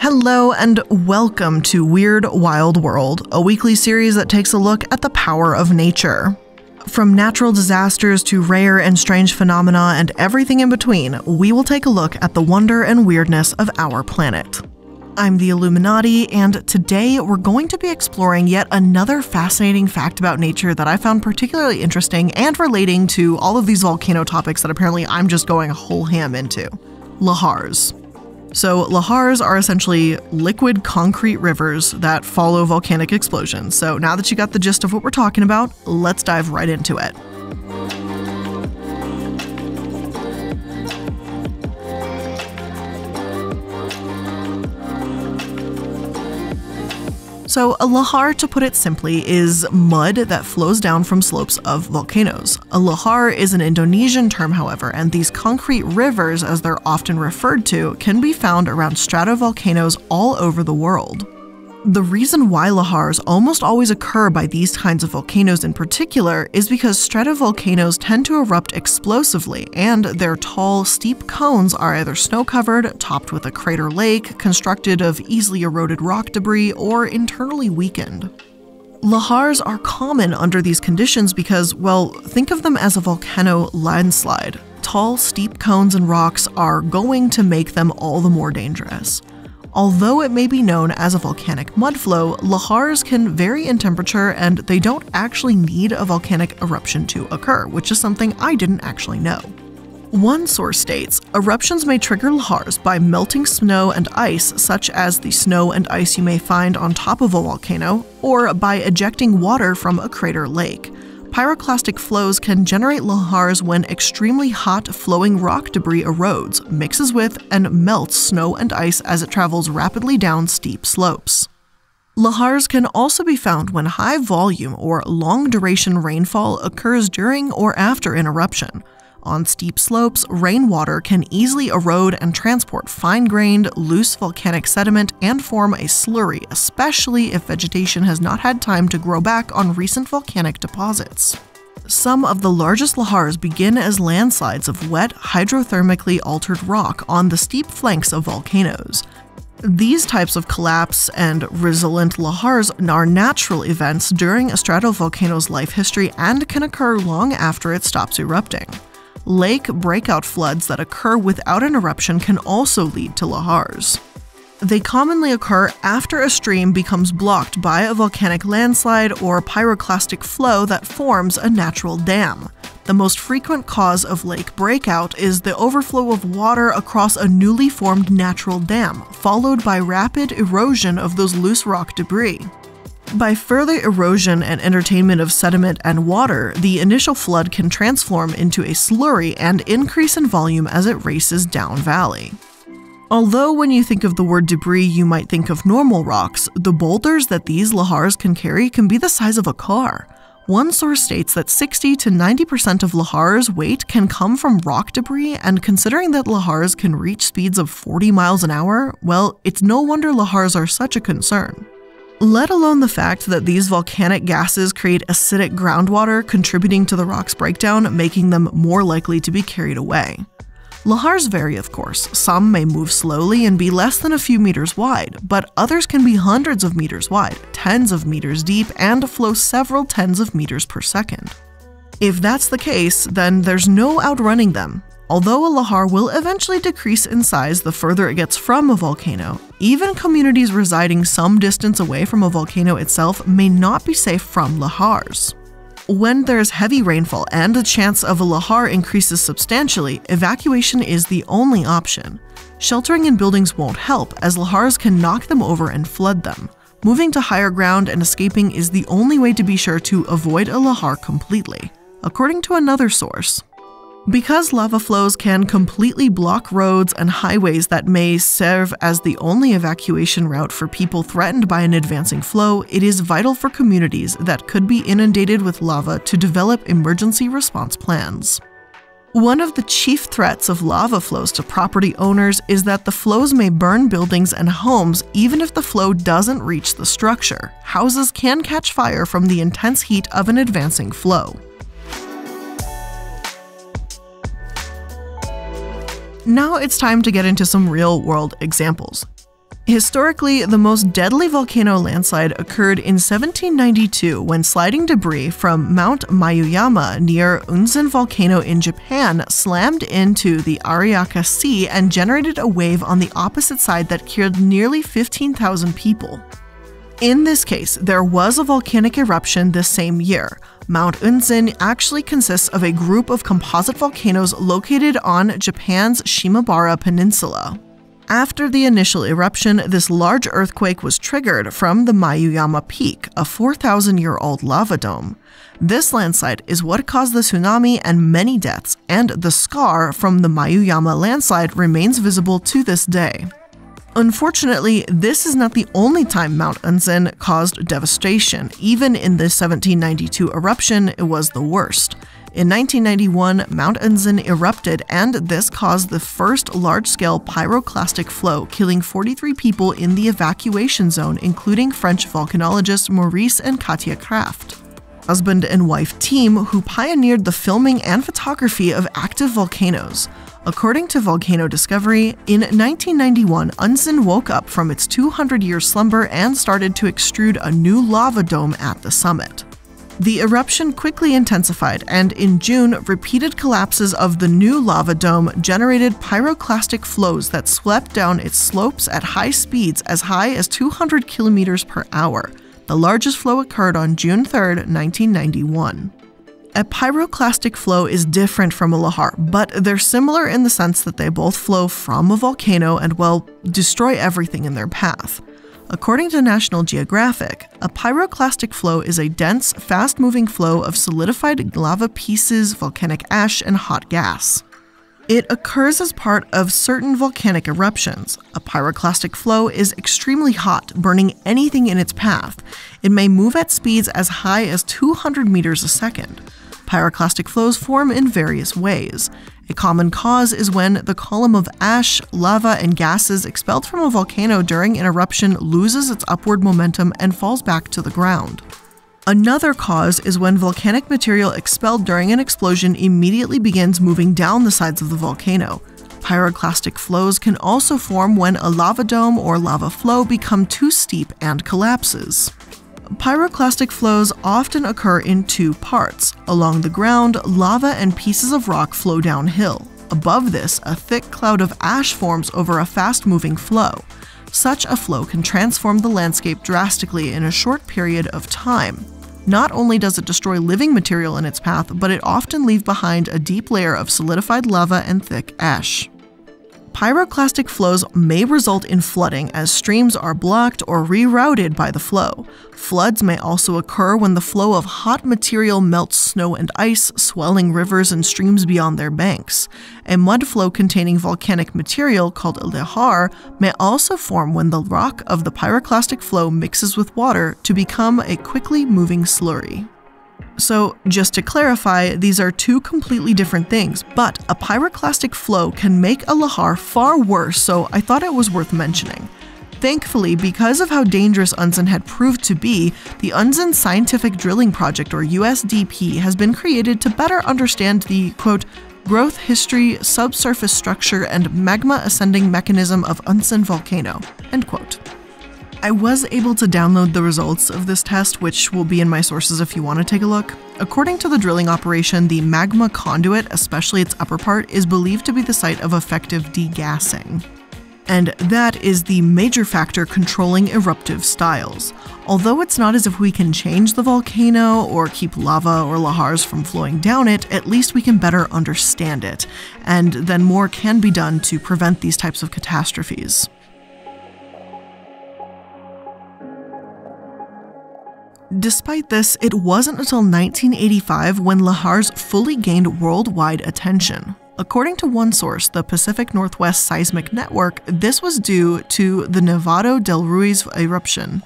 Hello and welcome to Weird Wild World, a weekly series that takes a look at the power of nature. From natural disasters to rare and strange phenomena and everything in between, we will take a look at the wonder and weirdness of our planet. I'm the iilluminaughtii, and today we're going to be exploring yet another fascinating fact about nature that I found particularly interesting and relating to all of these volcano topics that apparently I'm just going a whole ham into lahars. So, lahars are essentially liquid concrete rivers that follow volcanic explosions. So, now that you got the gist of what we're talking about, let's dive right into it. So, a lahar, to put it simply, is mud that flows down from slopes of volcanoes. A lahar is an Indonesian term, however, and these concrete rivers, as they're often referred to, can be found around stratovolcanoes all over the world. The reason why lahars almost always occur by these kinds of volcanoes in particular is because stratovolcanoes tend to erupt explosively, and their tall, steep cones are either snow covered, topped with a crater lake, constructed of easily eroded rock debris, or internally weakened. Lahars are common under these conditions because, well, think of them as a volcano landslide. Tall, steep cones and rocks are going to make them all the more dangerous. Although it may be known as a volcanic mudflow, lahars can vary in temperature and they don't actually need a volcanic eruption to occur, which is something I didn't actually know. One source states eruptions may trigger lahars by melting snow and ice, such as the snow and ice you may find on top of a volcano, or by ejecting water from a crater lake. Pyroclastic flows can generate lahars when extremely hot flowing rock debris erodes, mixes with, and melts snow and ice as it travels rapidly down steep slopes. Lahars can also be found when high volume or long duration rainfall occurs during or after an eruption. On steep slopes, rainwater can easily erode and transport fine grained, loose volcanic sediment and form a slurry, especially if vegetation has not had time to grow back on recent volcanic deposits. Some of the largest lahars begin as landslides of wet, hydrothermically altered rock on the steep flanks of volcanoes. These types of collapse and resilient lahars are natural events during a stratovolcano's life history and can occur long after it stops erupting. Lake breakout floods that occur without an eruption can also lead to lahars. They commonly occur after a stream becomes blocked by a volcanic landslide or pyroclastic flow that forms a natural dam. The most frequent cause of lake breakout is the overflow of water across a newly formed natural dam, followed by rapid erosion of those loose rock debris. By further erosion and entrainment of sediment and water, the initial flood can transform into a slurry and increase in volume as it races down valley. Although when you think of the word debris, you might think of normal rocks, the boulders that these lahars can carry can be the size of a car. One source states that 60 to 90% of lahars' weight can come from rock debris, and considering that lahars can reach speeds of 40 miles an hour, well, it's no wonder lahars are such a concern let alone the fact that these volcanic gases create acidic groundwater, contributing to the rock's breakdown, making them more likely to be carried away. Lahars vary, of course. Some may move slowly and be less than a few meters wide, but others can be hundreds of meters wide, tens of meters deep, and flow several tens of meters per second. If that's the case, then there's no outrunning them, Although a lahar will eventually decrease in size the further it gets from a volcano, even communities residing some distance away from a volcano itself may not be safe from lahars. When there's heavy rainfall and the chance of a lahar increases substantially, evacuation is the only option. Sheltering in buildings won't help, as lahars can knock them over and flood them. Moving to higher ground and escaping is the only way to be sure to avoid a lahar completely. According to another source, because lava flows can completely block roads and highways that may serve as the only evacuation route for people threatened by an advancing flow, it is vital for communities that could be inundated with lava to develop emergency response plans. One of the chief threats of lava flows to property owners is that the flows may burn buildings and homes even if the flow doesn't reach the structure. Houses can catch fire from the intense heat of an advancing flow. Now it's time to get into some real world examples. Historically, the most deadly volcano landslide occurred in 1792 when sliding debris from Mount Mayuyama near Unzen volcano in Japan slammed into the Ariake Sea and generated a wave on the opposite side that killed nearly 15,000 people. In this case, there was a volcanic eruption this same year. Mount Unzen actually consists of a group of composite volcanoes located on Japan's Shimabara Peninsula. After the initial eruption, this large earthquake was triggered from the Mayuyama Peak, a 4,000 year old lava dome. This landslide is what caused the tsunami and many deaths, and the scar from the Mayuyama landslide remains visible to this day. Unfortunately, this is not the only time Mount Unzen caused devastation. Even in the 1792 eruption, it was the worst. In 1991, Mount Unzen erupted, and this caused the first large scale pyroclastic flow, killing 43 people in the evacuation zone, including French volcanologists Maurice and Katia Krafft. Husband and wife team who pioneered the filming and photography of active volcanoes. According to Volcano Discovery, in 1991, Unzen woke up from its 200 year slumber and started to extrude a new lava dome at the summit. The eruption quickly intensified, and in June, repeated collapses of the new lava dome generated pyroclastic flows that swept down its slopes at high speeds as high as 200 kilometers per hour. The largest flow occurred on June 3, 1991. A pyroclastic flow is different from a lahar, but they're similar in the sense that they both flow from a volcano and, well, destroy everything in their path. According to National Geographic, a pyroclastic flow is a dense, fast moving flow of solidified lava pieces, volcanic ash, and hot gas. It occurs as part of certain volcanic eruptions. A pyroclastic flow is extremely hot, burning anything in its path. It may move at speeds as high as 200 meters a second. Pyroclastic flows form in various ways. A common cause is when the column of ash, lava, and gases expelled from a volcano during an eruption loses its upward momentum and falls back to the ground. Another cause is when volcanic material expelled during an explosion immediately begins moving down the sides of the volcano. Pyroclastic flows can also form when a lava dome or lava flow become too steep and collapses. Pyroclastic flows often occur in two parts. Along the ground, lava and pieces of rock flow downhill. Above this, a thick cloud of ash forms over a fast moving flow. Such a flow can transform the landscape drastically in a short period of time. Not only does it destroy living material in its path, but it often leaves behind a deep layer of solidified lava and thick ash. Pyroclastic flows may result in flooding as streams are blocked or rerouted by the flow. Floods may also occur when the flow of hot material melts snow and ice, swelling rivers and streams beyond their banks. A mud flow containing volcanic material called a lahar may also form when the rock of the pyroclastic flow mixes with water to become a quickly moving slurry. So, just to clarify, these are two completely different things, but a pyroclastic flow can make a lahar far worse, so I thought it was worth mentioning. Thankfully, because of how dangerous Unzen had proved to be, the Unzen Scientific Drilling Project, or USDP, has been created to better understand the quote, growth history, subsurface structure, and magma ascending mechanism of Unzen volcano. End quote. I was able to download the results of this test, which will be in my sources if you want to take a look. According to the drilling operation, the magma conduit, especially its upper part, is believed to be the site of effective degassing. And that is the major factor controlling eruptive styles. Although it's not as if we can change the volcano or keep lava or lahars from flowing down it, at least we can better understand it. And then more can be done to prevent these types of catastrophes. Despite this, it wasn't until 1985 when lahars fully gained worldwide attention. According to one source, the Pacific Northwest Seismic Network, this was due to the Nevado del Ruiz eruption.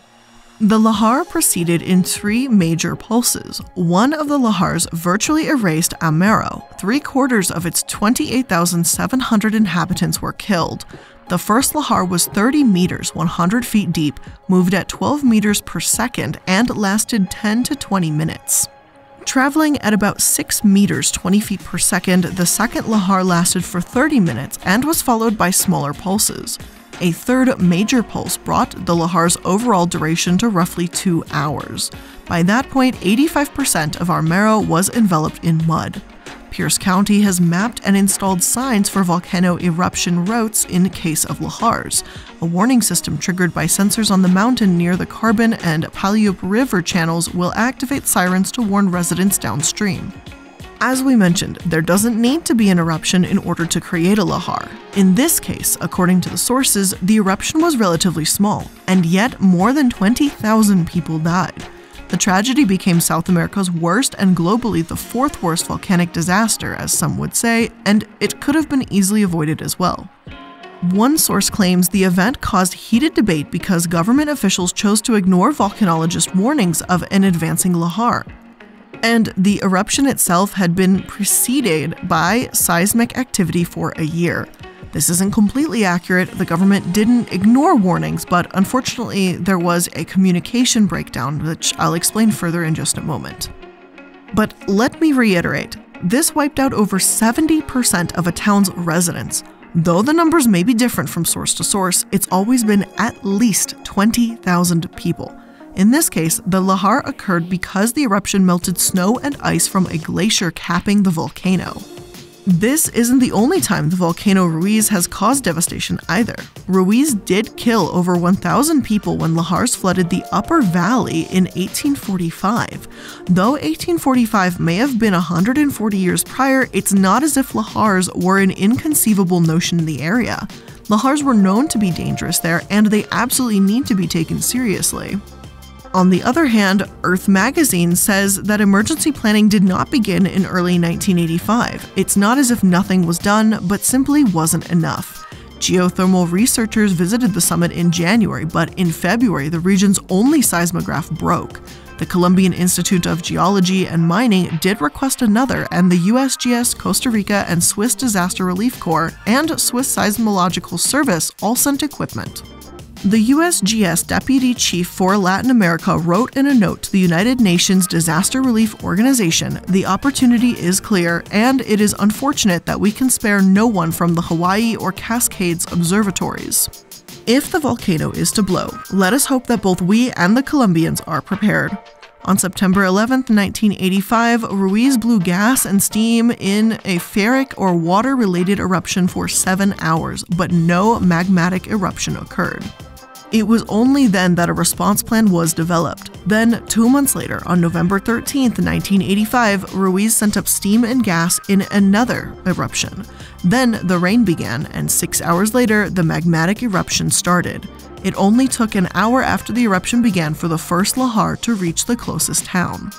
The lahar proceeded in three major pulses. One of the lahars virtually erased Armero. Three quarters of its 28,700 inhabitants were killed. The first lahar was 30 meters, 100 feet deep, moved at 12 meters per second, and lasted 10 to 20 minutes. Traveling at about 6 meters, 20 feet per second, the second lahar lasted for 30 minutes and was followed by smaller pulses. A third major pulse brought the Lahar's overall duration to roughly two hours. By that point, 85% of Armero was enveloped in mud. Pierce County has mapped and installed signs for volcano eruption routes in case of lahars, a warning system triggered by sensors on the mountain near the Carbon and Puyallup River channels will activate sirens to warn residents downstream. As we mentioned, there doesn't need to be an eruption in order to create a lahar. In this case, according to the sources, the eruption was relatively small, and yet more than 20,000 people died. The tragedy became South America's worst and globally the fourth worst volcanic disaster, as some would say, and it could have been easily avoided as well. One source claims the event caused heated debate because government officials chose to ignore volcanologist warnings of an advancing lahar. And the eruption itself had been preceded by seismic activity for a year. This isn't completely accurate. The government didn't ignore warnings, but unfortunately, there was a communication breakdown, which I'll explain further in just a moment. But let me reiterate this wiped out over 70% of a town's residents. Though the numbers may be different from source to source, it's always been at least 20,000 people. In this case, the lahar occurred because the eruption melted snow and ice from a glacier capping the volcano. This isn't the only time the volcano Ruiz has caused devastation either. Ruiz did kill over 1,000 people when lahars flooded the upper valley in 1845. Though 1845 may have been 140 years prior, it's not as if lahars were an inconceivable notion in the area. Lahars were known to be dangerous there, and they absolutely need to be taken seriously. On the other hand, Earth Magazine says that emergency planning did not begin in early 1985. It's not as if nothing was done, but simply wasn't enough. Geothermal researchers visited the summit in January, but in February, the region's only seismograph broke. The Colombian Institute of Geology and Mining did request another, and the USGS, Costa Rica, and Swiss Disaster Relief Corps and Swiss Seismological Service all sent equipment. The USGS Deputy Chief for Latin America wrote in a note to the United Nations Disaster Relief Organization The opportunity is clear, and it is unfortunate that we can spare no one from the Hawaii or Cascades observatories. If the volcano is to blow, let us hope that both we and the Colombians are prepared. On September 11, 1985, Ruiz blew gas and steam in a phreatic or water related eruption for seven hours, but no magmatic eruption occurred. It was only then that a response plan was developed. Then, two months later, on November 13, 1985, Ruiz sent up steam and gas in another eruption. Then the rain began, and six hours later, the magmatic eruption started. It only took an hour after the eruption began for the first lahar to reach the closest town.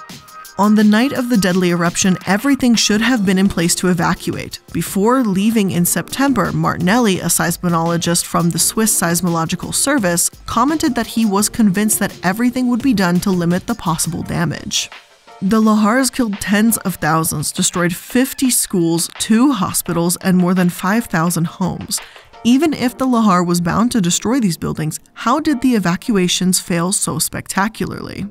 On the night of the deadly eruption, everything should have been in place to evacuate. Before leaving in September, Martinelli, a seismologist from the Swiss Seismological Service, commented that he was convinced that everything would be done to limit the possible damage. The Lahars killed tens of thousands, destroyed 50 schools, two hospitals, and more than 5,000 homes. Even if the Lahar was bound to destroy these buildings, how did the evacuations fail so spectacularly?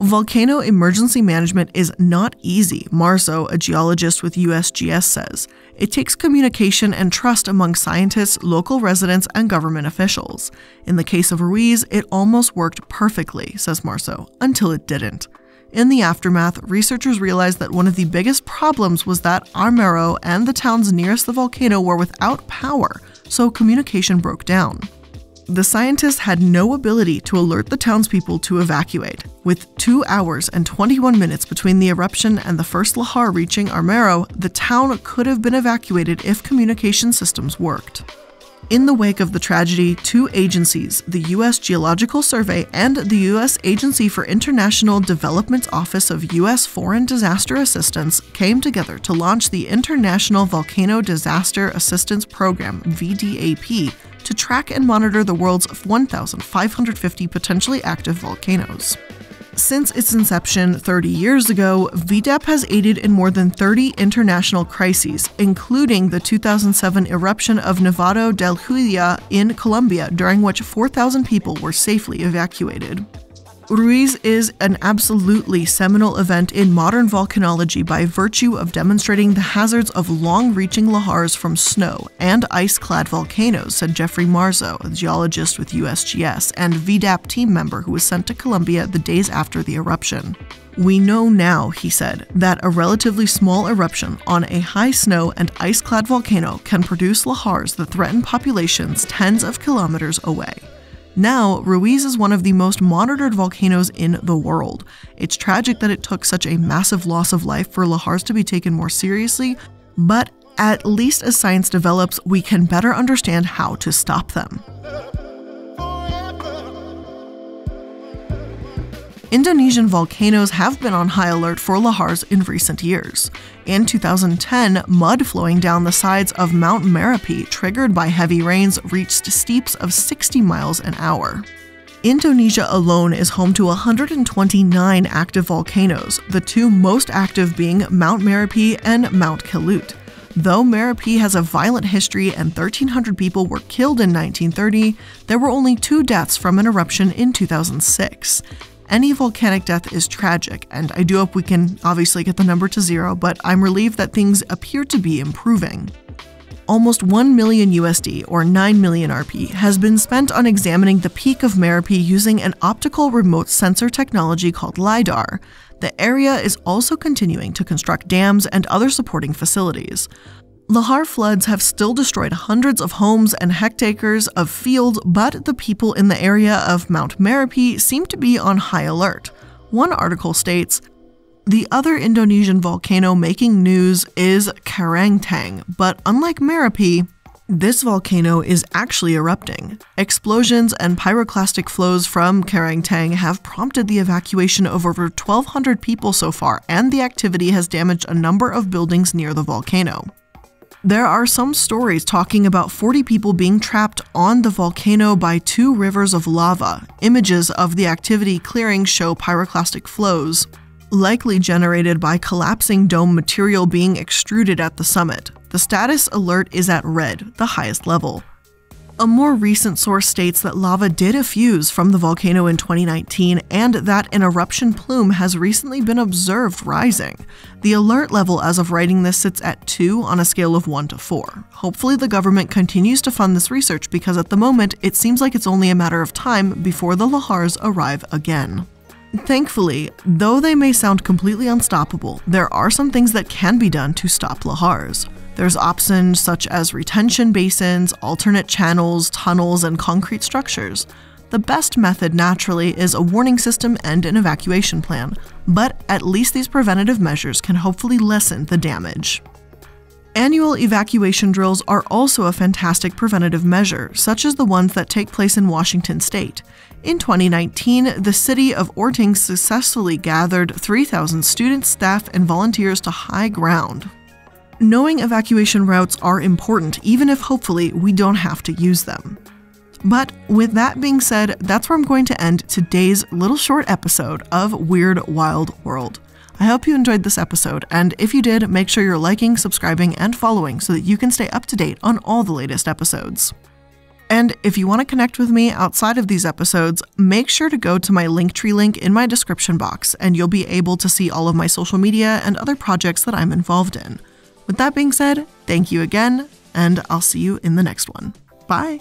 Volcano emergency management is not easy, Marso, a geologist with USGS, says. It takes communication and trust among scientists, local residents, and government officials. In the case of Ruiz, it almost worked perfectly, says Marso, until it didn't. In the aftermath, researchers realized that one of the biggest problems was that Armero and the towns nearest the volcano were without power, so communication broke down. The scientists had no ability to alert the townspeople to evacuate. With 2 hours and 21 minutes between the eruption and the first lahar reaching Armero, the town could have been evacuated if communication systems worked. In the wake of the tragedy, two agencies, the U.S. Geological Survey and the U.S. Agency for International Development Office of U.S. Foreign Disaster Assistance, came together to launch the International Volcano Disaster Assistance Program, VDAP, to track and monitor the world's 1,550 potentially active volcanoes. Since its inception 30 years ago, VDAP has aided in more than 30 international crises, including the 2007 eruption of Nevado del Huila in Colombia, during which 4,000 people were safely evacuated. Ruiz is an absolutely seminal event in modern volcanology by virtue of demonstrating the hazards of long reaching lahars from snow and ice clad volcanoes, said Jeffrey Marso, a geologist with USGS and VDAP team member who was sent to Colombia the days after the eruption. We know now, he said, that a relatively small eruption on a high snow and ice clad volcano can produce lahars that threaten populations tens of kilometers away. Now, Ruiz is one of the most monitored volcanoes in the world. It's tragic that it took such a massive loss of life for lahars to be taken more seriously, but at least as science develops, we can better understand how to stop them. Indonesian volcanoes have been on high alert for lahars in recent years. In 2010, mud flowing down the sides of Mount Merapi, triggered by heavy rains, reached steeps of 60 miles an hour. Indonesia alone is home to 129 active volcanoes, the two most active being Mount Merapi and Mount Kelut. Though Merapi has a violent history and 1,300 people were killed in 1930, there were only two deaths from an eruption in 2006. Any volcanic death is tragic, and I do hope we can obviously get the number to zero, but I'm relieved that things appear to be improving. Almost 1 million USD, or 9 million RP, has been spent on examining the peak of Merapi using an optical remote sensor technology called LiDAR. The area is also continuing to construct dams and other supporting facilities. Lahar floods have still destroyed hundreds of homes and hectares of field, but the people in the area of Mount Merapi seem to be on high alert. One article states, the other Indonesian volcano making news is Karangetang, but unlike Merapi, this volcano is actually erupting. Explosions and pyroclastic flows from Karangetang have prompted the evacuation of over 1,200 people so far, and the activity has damaged a number of buildings near the volcano. There are some stories talking about 40 people being trapped on the volcano by two rivers of lava. Images of the activity clearing show pyroclastic flows, likely generated by collapsing dome material being extruded at the summit. The status alert is at red, the highest level. A more recent source states that lava did effuse from the volcano in 2019 and that an eruption plume has recently been observed rising. The alert level as of writing this sits at 2 on a scale of 1 to 4. Hopefully, the government continues to fund this research because at the moment it seems like it's only a matter of time before the lahars arrive again. Thankfully, though they may sound completely unstoppable, there are some things that can be done to stop lahars. There's options such as retention basins, alternate channels, tunnels, and concrete structures. The best method, naturally, is a warning system and an evacuation plan, but at least these preventative measures can hopefully lessen the damage. Annual evacuation drills are also a fantastic preventative measure, such as the ones that take place in Washington state. In 2019, the city of Orting successfully gathered 3,000 students, staff, and volunteers to high ground. Knowing evacuation routes are important, even if hopefully we don't have to use them. But with that being said, that's where I'm going to end today's little short episode of Weird Wild World. I hope you enjoyed this episode, and if you did, make sure you're liking, subscribing, and following so that you can stay up to date on all the latest episodes. And if you want to connect with me outside of these episodes, make sure to go to my Linktree link in my description box, and you'll be able to see all of my social media and other projects that I'm involved in. With that being said, thank you again, and I'll see you in the next one. Bye!